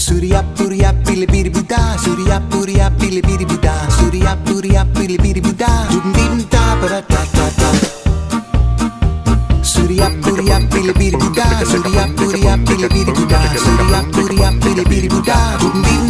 Surya Purya Pili Biri Buddha. Surya Purya Pili Biri Buddha. Surya Purya Pili Biri Buddha. Dum ta para ta ta ta Surya Purya Pili Biri Buddha. Surya Purya Pili Biri Buddha. Surya Purya Pili Biri Buddha. Dum dim